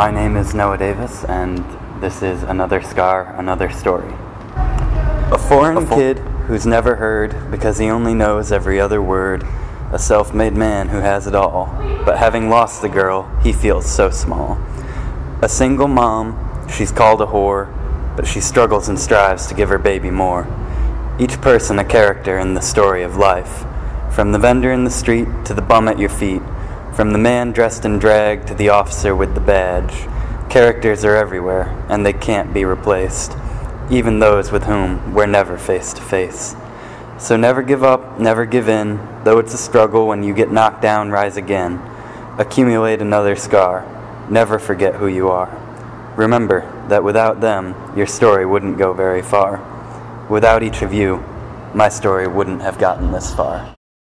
My name is Noah Davis, and this is Another Scar, Another Story. A foreign A fo- kid who's never heard because he only knows every other word. A self made man who has it all, but having lost the girl, he feels so small. A single mom, she's called a whore, but she struggles and strives to give her baby more. Each person a character in the story of life. From the vendor in the street to the bum at your feet, from the man dressed in drag to the officer with the badge. Characters are everywhere, and they can't be replaced, even those with whom we're never face to face. So never give up, never give in, though it's a struggle when you get knocked down, rise again. Accumulate another scar, never forget who you are. Remember that without them, your story wouldn't go very far. Without each of you, my story wouldn't have gotten this far.